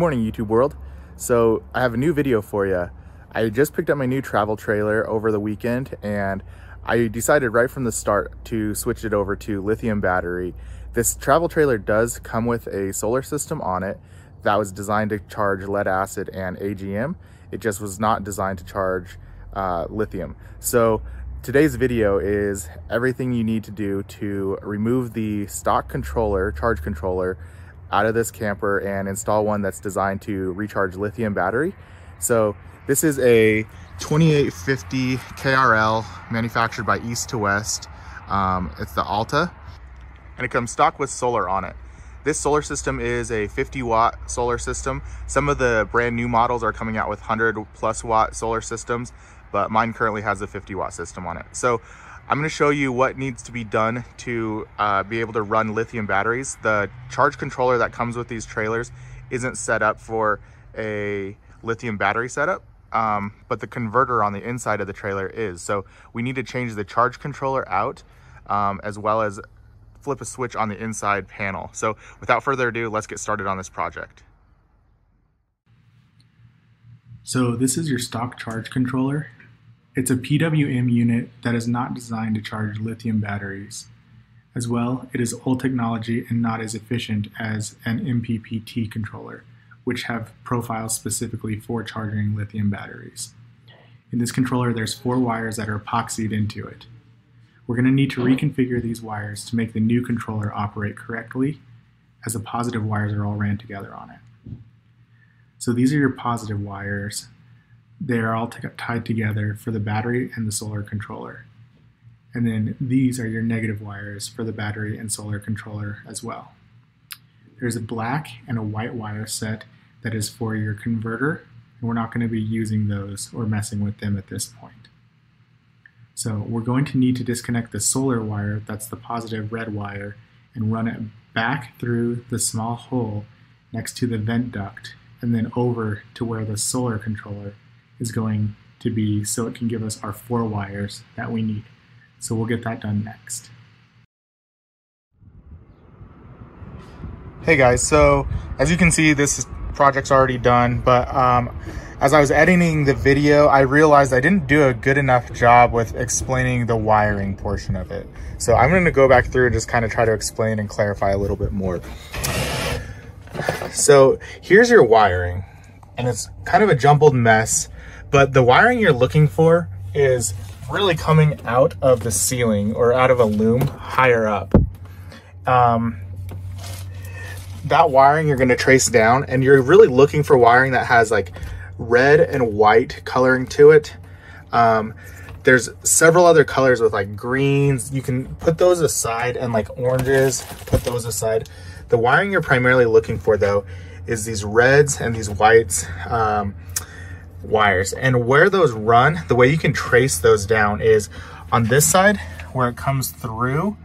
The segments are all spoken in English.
morning, YouTube world. So I have a new video for you. I just picked up my new travel trailer over the weekend and I decided right from the start to switch it over to lithium battery. This travel trailer does come with a solar system on it that was designed to charge lead acid and AGM. It just was not designed to charge uh, lithium. So today's video is everything you need to do to remove the stock controller, charge controller, out of this camper and install one that's designed to recharge lithium battery. So this is a 2850 KRL manufactured by East to West. Um, it's the Alta and it comes stock with solar on it. This solar system is a 50 watt solar system. Some of the brand new models are coming out with 100 plus watt solar systems, but mine currently has a 50 watt system on it. So I'm going to show you what needs to be done to uh, be able to run lithium batteries. The charge controller that comes with these trailers isn't set up for a lithium battery setup, um, but the converter on the inside of the trailer is. So we need to change the charge controller out um, as well as flip a switch on the inside panel. So without further ado, let's get started on this project. So this is your stock charge controller. It's a PWM unit that is not designed to charge lithium batteries. As well, it is old technology and not as efficient as an MPPT controller, which have profiles specifically for charging lithium batteries. In this controller, there's four wires that are epoxied into it. We're going to need to reconfigure these wires to make the new controller operate correctly, as the positive wires are all ran together on it. So these are your positive wires they are all tied together for the battery and the solar controller. And then these are your negative wires for the battery and solar controller as well. There's a black and a white wire set that is for your converter, and we're not going to be using those or messing with them at this point. So we're going to need to disconnect the solar wire, that's the positive red wire, and run it back through the small hole next to the vent duct and then over to where the solar controller is going to be so it can give us our four wires that we need. So we'll get that done next. Hey guys, so as you can see, this project's already done, but um, as I was editing the video, I realized I didn't do a good enough job with explaining the wiring portion of it. So I'm gonna go back through and just kind of try to explain and clarify a little bit more. So here's your wiring, and it's kind of a jumbled mess. But the wiring you're looking for is really coming out of the ceiling or out of a loom higher up. Um, that wiring you're going to trace down and you're really looking for wiring that has like red and white coloring to it. Um, there's several other colors with like greens. You can put those aside and like oranges, put those aside. The wiring you're primarily looking for though is these reds and these whites. Um, wires. And where those run, the way you can trace those down is on this side where it comes through,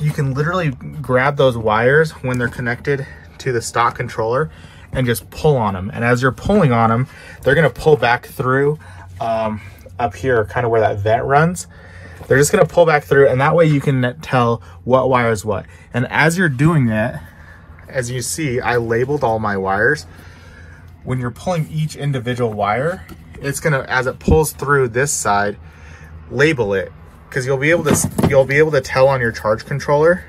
you can literally grab those wires when they're connected to the stock controller and just pull on them. And as you're pulling on them, they're gonna pull back through um, up here, kind of where that vent runs. They're just gonna pull back through and that way you can tell what wire is what. And as you're doing that, as you see, I labeled all my wires when you're pulling each individual wire, it's gonna, as it pulls through this side, label it. Cause you'll be able to, you'll be able to tell on your charge controller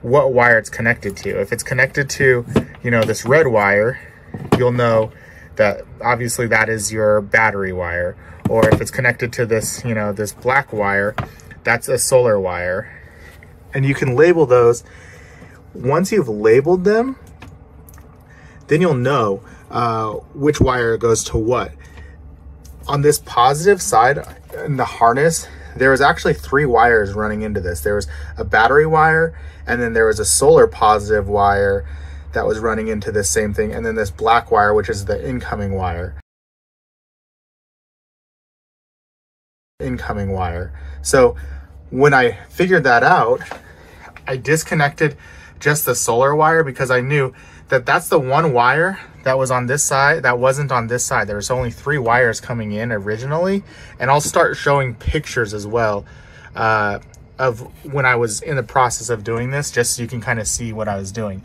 what wire it's connected to. If it's connected to, you know, this red wire, you'll know that obviously that is your battery wire. Or if it's connected to this, you know, this black wire, that's a solar wire. And you can label those. Once you've labeled them, then you'll know uh, which wire goes to what. On this positive side in the harness, there was actually three wires running into this. There was a battery wire, and then there was a solar positive wire that was running into this same thing, and then this black wire, which is the incoming wire. Incoming wire. So when I figured that out, I disconnected just the solar wire because I knew that that's the one wire that was on this side that wasn't on this side. There was only three wires coming in originally. And I'll start showing pictures as well uh, of when I was in the process of doing this, just so you can kind of see what I was doing.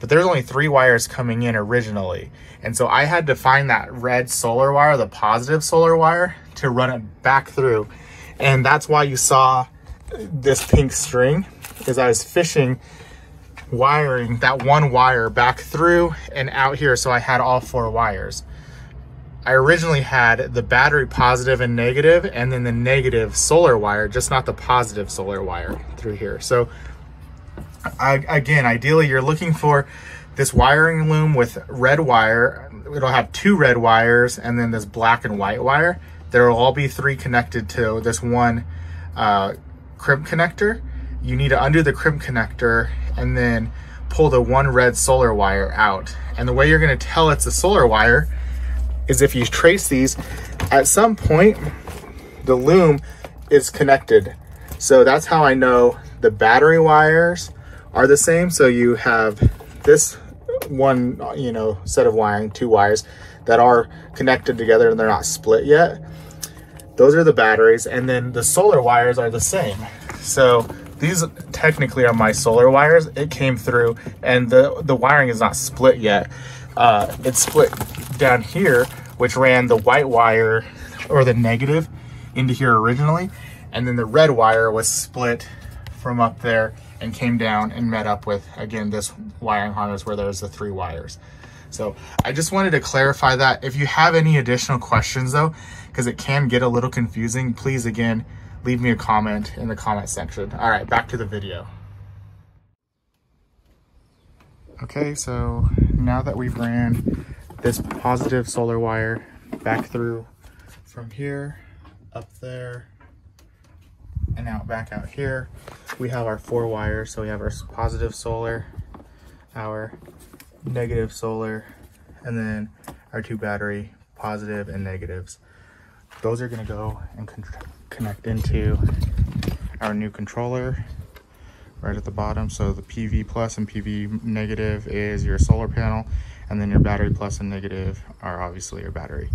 but there's only three wires coming in originally. And so I had to find that red solar wire, the positive solar wire, to run it back through. And that's why you saw this pink string, because I was fishing wiring that one wire back through and out here. So I had all four wires. I originally had the battery positive and negative and then the negative solar wire, just not the positive solar wire through here. So I, again, ideally you're looking for this wiring loom with red wire. It'll have two red wires and then this black and white wire. There will all be three connected to this one uh, crimp connector. You need to undo the crimp connector and then pull the one red solar wire out. And the way you're gonna tell it's a solar wire is if you trace these, at some point, the loom is connected. So that's how I know the battery wires are the same. So you have this one, you know, set of wiring, two wires that are connected together and they're not split yet. Those are the batteries. And then the solar wires are the same. So these technically are my solar wires. It came through and the, the wiring is not split yet. Uh, it's split down here which ran the white wire or the negative into here originally. And then the red wire was split from up there and came down and met up with, again, this wiring harness where there's the three wires. So I just wanted to clarify that. If you have any additional questions though, because it can get a little confusing, please again, leave me a comment in the comment section. All right, back to the video. Okay, so now that we've ran this positive solar wire back through from here, up there, and out back out here. We have our four wires. So we have our positive solar, our negative solar, and then our two battery positive and negatives. Those are gonna go and connect into our new controller right at the bottom. So the PV plus and PV negative is your solar panel and then your battery plus and negative are obviously your battery.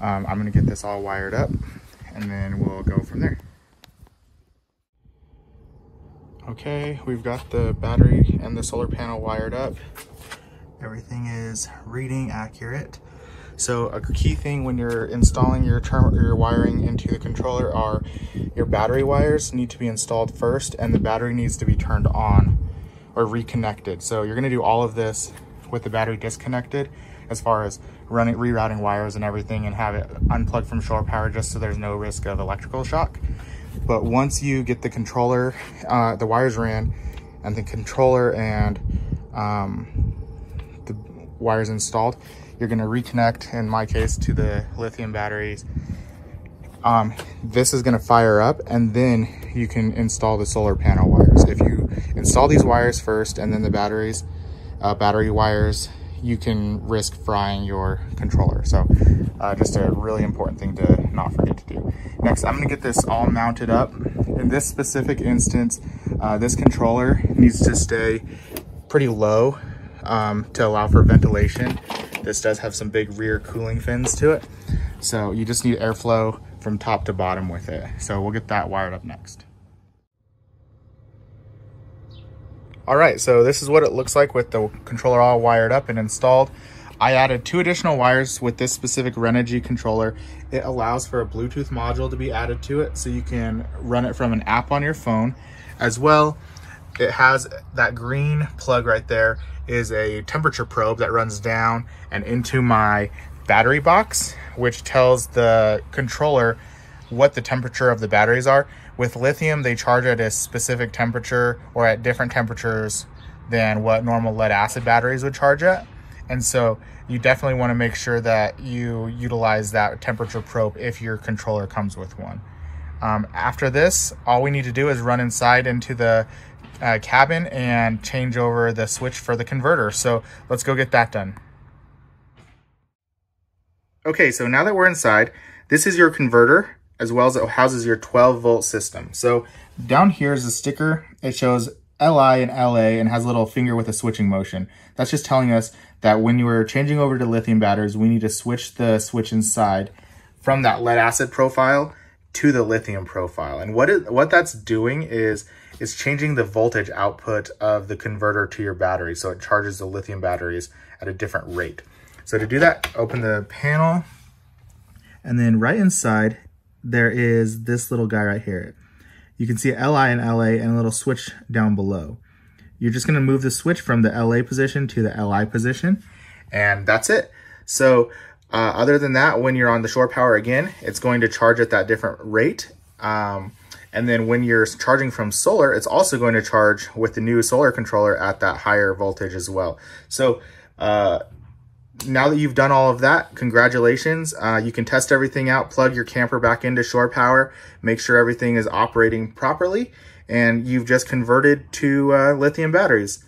Um, I'm gonna get this all wired up and then we'll go from there. Okay, we've got the battery and the solar panel wired up. Everything is reading accurate. So a key thing when you're installing your, term your wiring into the controller are your battery wires need to be installed first and the battery needs to be turned on or reconnected. So you're gonna do all of this with the battery disconnected as far as running rerouting wires and everything and have it unplugged from shore power just so there's no risk of electrical shock. But once you get the controller, uh, the wires ran and the controller and um, the wires installed, you're gonna reconnect, in my case, to the lithium batteries. Um, this is gonna fire up and then you can install the solar panel wires. If you install these wires first and then the batteries, uh, battery wires, you can risk frying your controller. So uh, just a really important thing to not forget to do. Next, I'm gonna get this all mounted up. In this specific instance, uh, this controller needs to stay pretty low um, to allow for ventilation. This does have some big rear cooling fins to it. So you just need airflow from top to bottom with it. So we'll get that wired up next. All right, so this is what it looks like with the controller all wired up and installed. I added two additional wires with this specific Renogy controller. It allows for a Bluetooth module to be added to it so you can run it from an app on your phone. As well, it has that green plug right there is a temperature probe that runs down and into my battery box, which tells the controller what the temperature of the batteries are. With lithium, they charge at a specific temperature or at different temperatures than what normal lead acid batteries would charge at. And so you definitely want to make sure that you utilize that temperature probe if your controller comes with one. Um, after this, all we need to do is run inside into the uh, cabin and change over the switch for the converter. So let's go get that done. Okay, so now that we're inside, this is your converter as well as it houses your 12 volt system. So down here is a sticker. It shows LI and LA and has a little finger with a switching motion. That's just telling us that when you are changing over to lithium batteries, we need to switch the switch inside from that lead acid profile to the lithium profile. And what is what that's doing is is changing the voltage output of the converter to your battery. So it charges the lithium batteries at a different rate. So to do that, open the panel. And then right inside, there is this little guy right here. You can see LI and LA and a little switch down below. You're just gonna move the switch from the LA position to the LI position, and that's it. So uh, other than that, when you're on the shore power again, it's going to charge at that different rate. Um, and then when you're charging from solar, it's also going to charge with the new solar controller at that higher voltage as well. So uh, now that you've done all of that, congratulations. Uh, you can test everything out, plug your camper back into shore power, make sure everything is operating properly, and you've just converted to uh, lithium batteries.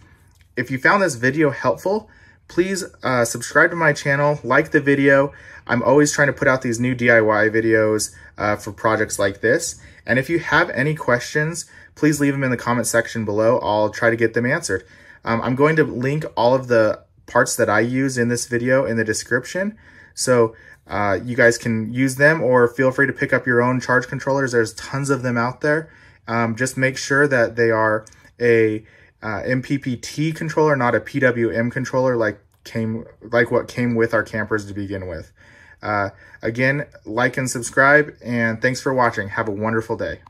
If you found this video helpful, please uh, subscribe to my channel, like the video. I'm always trying to put out these new DIY videos uh, for projects like this. And if you have any questions, please leave them in the comment section below. I'll try to get them answered. Um, I'm going to link all of the parts that I use in this video in the description. So uh, you guys can use them or feel free to pick up your own charge controllers. There's tons of them out there. Um, just make sure that they are a uh, MPPT controller, not a PWM controller like came like what came with our campers to begin with. Uh, again, like and subscribe, and thanks for watching. Have a wonderful day.